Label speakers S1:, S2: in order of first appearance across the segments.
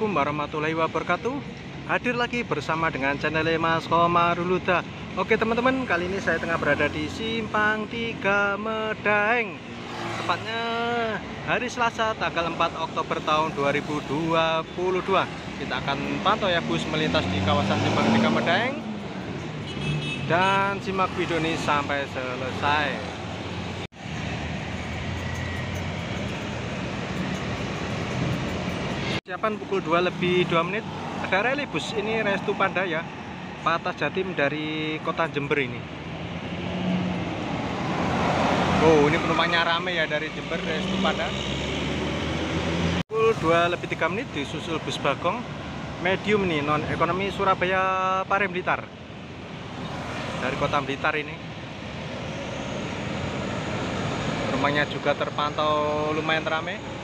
S1: warahmatullahi wabarakatuh. Hadir lagi bersama dengan channel Mas Komaruluda Oke teman-teman kali ini saya tengah berada di Simpang 3 Medaeng. Tepatnya hari Selasa tanggal 4 Oktober tahun 2022 Kita akan pantau ya bus melintas di kawasan Simpang 3 Medaeng. Dan simak video ini sampai selesai Siapan pukul 2 lebih 2 menit Ada rally bus. Ini Restu Panda ya Patas Jatim dari kota Jember ini. Oh ini penumpangnya rame ya dari Jember Restu Panda Pukul 2 lebih 3 menit disusul bus Bagong Medium nih non ekonomi Surabaya Pare Blitar. Dari kota Blitar ini. Rumahnya juga terpantau lumayan ramai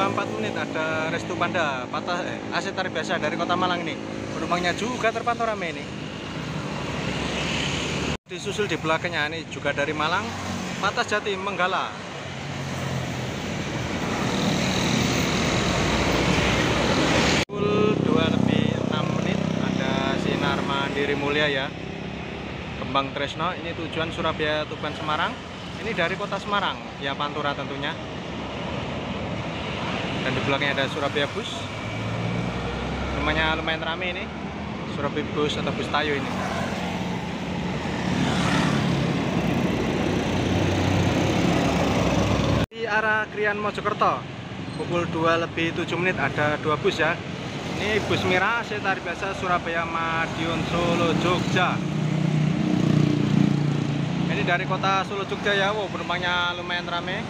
S1: 24 menit ada Restu Panda patah eh, AC tarif biasa dari kota Malang ini. Penumpangnya juga terpantau ramai ini. Disusul di belakangnya ini juga dari Malang Patas Jati Menggala. Pukul 2 lebih 6 menit ada Sinar Mandiri Mulia ya. Kembang Tresno ini tujuan Surabaya Tuban Semarang. Ini dari kota Semarang ya Pantura tentunya dan di belakangnya ada Surabaya Bus. Rumahnya lumayan rame ini. Surabaya Bus atau Bus Tayo ini. Di arah Krian Mojokerto pukul 2 lebih 7 menit ada dua bus ya. Ini bus Mira tarif biasa Surabaya Madiun Solo Jogja. Ini dari kota Solo Jogja ya wow penumpangnya lumayan rame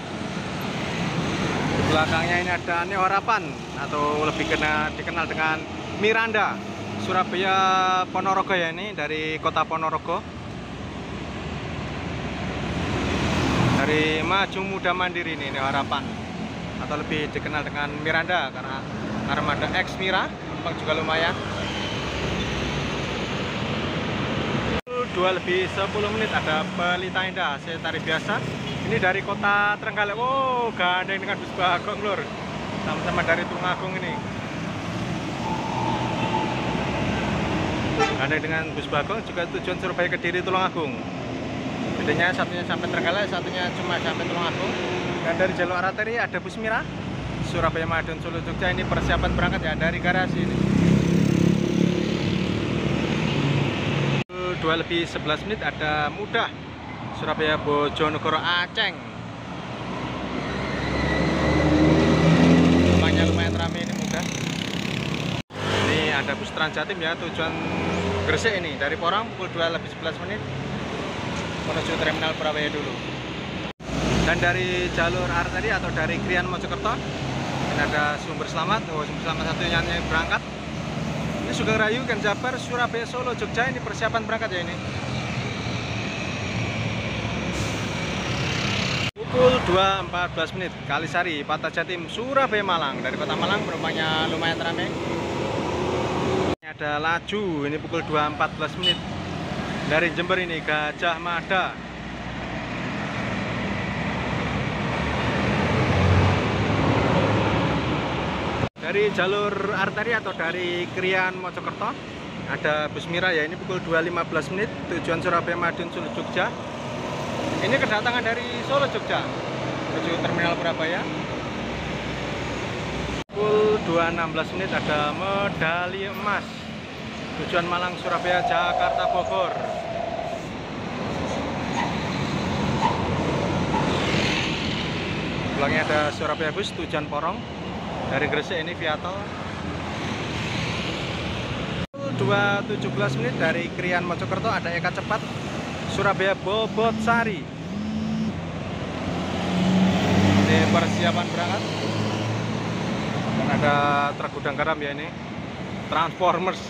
S1: belakangnya ini ada Neo Harapan atau lebih kena dikenal dengan Miranda Surabaya Ponorogo ya ini dari kota Ponorogo. Dari Maju Muda Mandiri ini Neo Harapan atau lebih dikenal dengan Miranda karena armada X Mira memang juga lumayan. 2 lebih 10 menit ada Pelita Indah saya tarif biasa ini dari kota Trenggalek. Wow gandeng dengan bus bagong lur. Sama-sama dari Tulungagung ini. Gandeng dengan bus bagong juga tujuan Surabaya Kediri Tulungagung. Bedanya satunya sampai Trenggalek satunya cuma sampai Tulungagung. Dan dari jalur arteri ada bus Mira Surabaya Madiun Solo Jogja. Ini persiapan berangkat ya dari garasi ini. 2 lebih 11 menit ada mudah Surabaya Bojonegoro Aceng rumahnya lumayan ramai ini mudah ini ada bus Transjatim ya tujuan Gresik ini. Dari Porong pukul 2 lebih 11 menit menuju terminal Purabaya dulu. Dan dari jalur arteri atau dari Krian Mojokerto ini ada sumber selamat oh, sumber selamat satunya berangkat. Ini Sugeng Rayu, Jabar, Surabaya, Solo, Jogja ini persiapan berangkat ya ini pukul 2.14 menit Kalisari, Patah Jatim, Surabaya, Malang. Dari kota Malang penumpangnya lumayan ramai. Ini ada laju ini pukul 2.14 menit. Dari Jember ini Gajah Mada. Dari jalur arteri atau dari Krian Mojokerto ada bus Mira ya ini pukul 2.15 menit tujuan Surabaya Madiun Jogja ini kedatangan dari Solo Jogja. Menuju terminal Purabaya pukul 2.16 menit ada medali emas. Tujuan Malang Surabaya Jakarta Bogor. Pulangnya ada Surabaya Bus tujuan Porong. Dari Gresik ini via tol. 2.17 menit dari Krian Mojokerto ada Eka Cepat Surabaya Bobot Sari. Ini persiapan berangkat. Dan ada truk gudang garam ya ini. Transformers.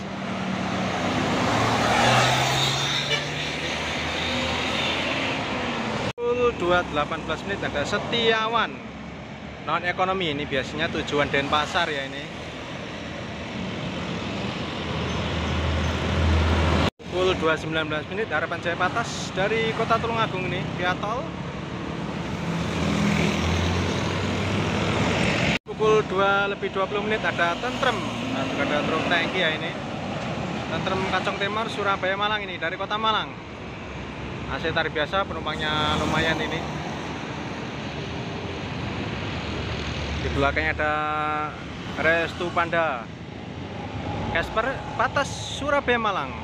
S1: Pukul 2.18 menit ada Setiawan. Non ekonomi ini biasanya tujuan Denpasar ya ini pukul 2.19 menit harapan Jaya Patas dari kota Tulungagung ini via tol. Pukul pukul 2 lebih 20 menit ada tentrem. Nah, ada truk tangki ya ini. Tentrem kacang timur Surabaya Malang ini dari kota Malang. AC tarif biasa penumpangnya lumayan ini. Di belakangnya ada Restu Panda. Casper Patas Surabaya Malang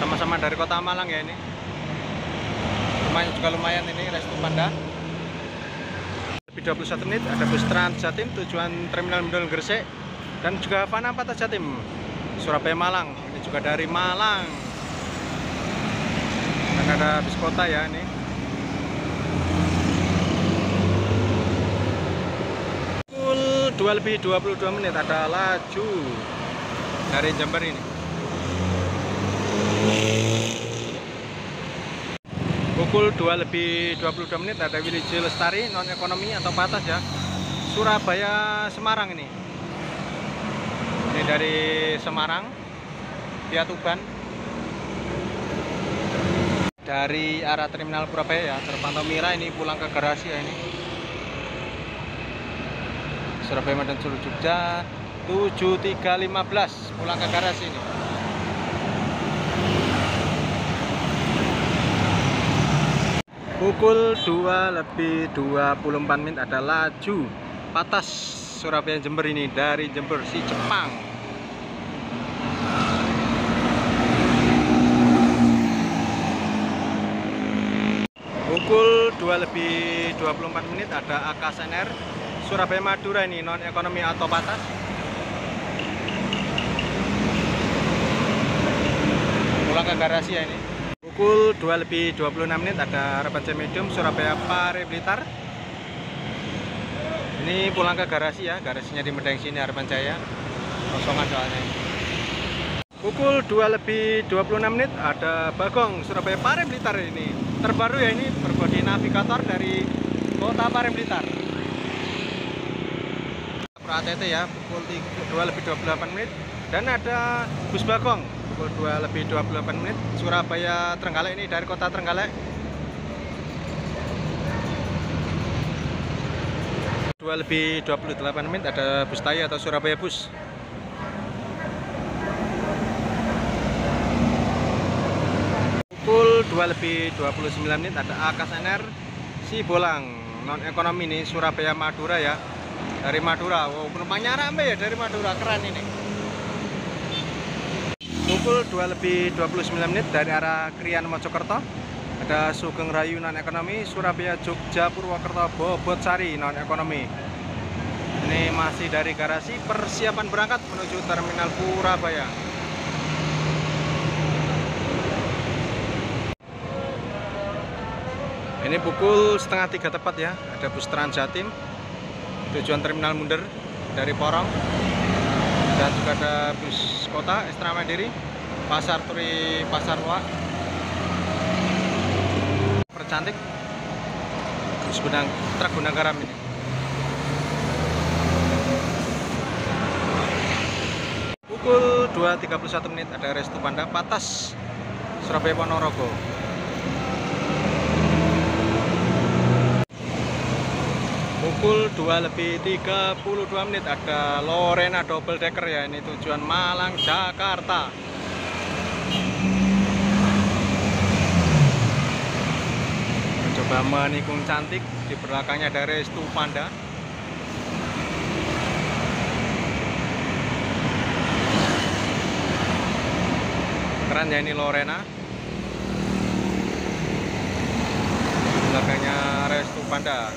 S1: sama-sama dari kota Malang ya ini. Lumayan juga lumayan ini Restu Panda. Lebih 21 menit ada bus Trans Jatim tujuan Terminal Mendol Gresik dan juga Fana Pata Jatim Surabaya Malang. Ini juga dari Malang. Dan ada bis kota ya ini. Pukul 2 lebih 22 menit ada laju dari Jember ini pukul 2 lebih 22 menit ada J. Lestari non ekonomi atau patas ya? Surabaya Semarang ini. Ini dari Semarang via Tuban. Dari arah terminal Purabaya ya terpantau Mira ini pulang ke garasi ya ini. Surabaya Medan Solo Jogja 7315 pulang ke garasi ini pukul 2 lebih 24 menit ada laju patas Surabaya Jember ini dari Jember si Jepang. Pukul 2 lebih 24 menit ada AKSNR Surabaya Madura ini non ekonomi atau patas? Pulang ke garasi ya ini pukul 2 lebih 26 menit ada Rapat Medium Surabaya Pare Blitar. Ini pulang ke garasi ya garasinya di Medeng sini Harapan Jaya. Kosongan soalnya pukul 2 lebih 26 menit ada Bagong Surabaya Pare Blitar ini. Terbaru ya ini berbodi navigator dari kota Pare Blitar. ATT ya pukul 2 lebih 28 menit. Dan ada bus Bagong pukul 2 lebih 28 menit. Surabaya Trenggalek ini dari kota Trenggalek. 2 lebih 28 menit ada bus Taya atau Surabaya Bus. Pukul 2 lebih 29 menit ada AKSNR Sibolang. Non ekonomi ini Surabaya Madura ya. Dari Madura wow penumpangnya rame ya dari Madura keren ini pukul 2 lebih 29 menit dari arah Krian Mojokerto. Ada Sugeng Rayu non ekonomi Surabaya Jogja Purwokerto Bobot Sari non ekonomi. Ini masih dari garasi persiapan berangkat menuju terminal Purabaya. Ini pukul setengah tiga tepat ya ada bus Trans Jatim tujuan terminal Munder dari Porong. Dan juga ada bus kota Estra Mandiri Pasar Turi Pasar Wak percantik. Bus gunang truk gunang garam ini. Pukul 2.31 menit ada Restu Panda Patas Surabaya Ponorogo. Pukul 2 lebih 32 menit ada Lorena double decker ya ini tujuan Malang Jakarta coba menikung cantik di belakangnya ada Restu Panda. Keren ya ini Lorena. Belakangnya Restu Panda.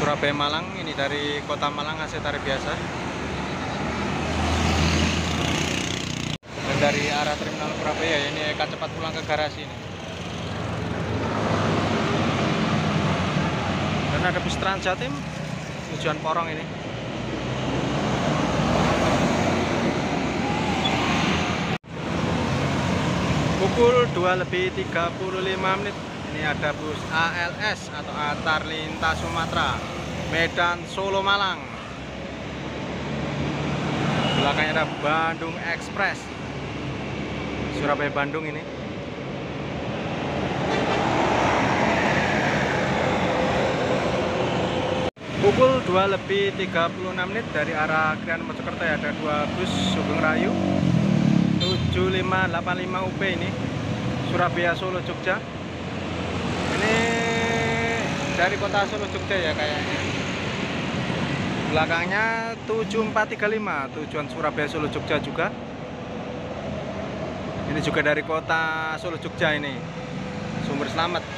S1: Surabaya Malang ini dari kota Malang AC tarif biasa. Dan dari arah terminal Surabaya ini akan cepat pulang ke garasi ini dan ada bus Trans Jatim tujuan Porong ini. Pukul 2 lebih 35 menit ini ada bus ALS atau Antar Lintas Sumatera Medan Solo Malang. Belakangnya ada Bandung Express Surabaya Bandung ini pukul 2 lebih 36 menit dari arah Krian Mojokerto ya ada dua bus Sugeng Rayu 7585 UP ini Surabaya Solo Jogja. Ini dari kota Solo Jogja ya kayaknya. Belakangnya 7435 tujuan Surabaya Solo Jogja juga. Ini juga dari kota Solo Jogja ini. Sumber selamat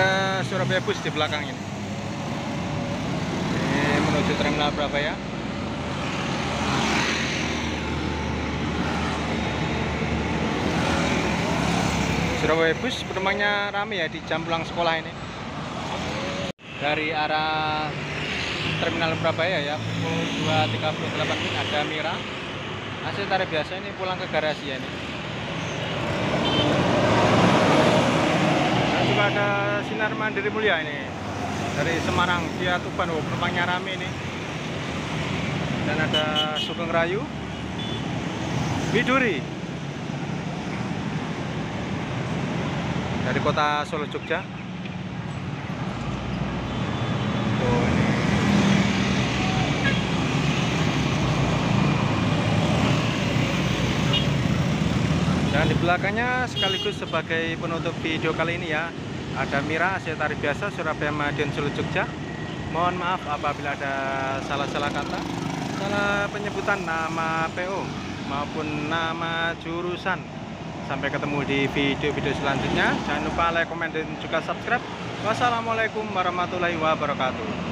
S1: ada Surabaya Bus di belakang ini. Ini menuju terminal Surabaya. Surabaya Bus penumpangnya rame ya di jam pulang sekolah ini. Dari arah terminal Surabaya ya pukul 2.38 menit ada Mira. Hasil tarif biasa ini pulang ke garasi ya ini ada Sinar Mandiri Mulia ini. Dari Semarang via Tuban oh, penumpangnya rame ini. Dan ada Sugeng Rayu Widuri dari kota Solo Jogja. Oh, dan di belakangnya sekaligus sebagai penutup video kali ini ya ada Mira hasil tarif biasa Surabaya Madiun Solo Jogja. Mohon maaf apabila ada salah-salah kata salah penyebutan nama PO maupun nama jurusan. Sampai ketemu di video-video selanjutnya. Jangan lupa like, komen, dan juga subscribe. Wassalamualaikum warahmatullahi wabarakatuh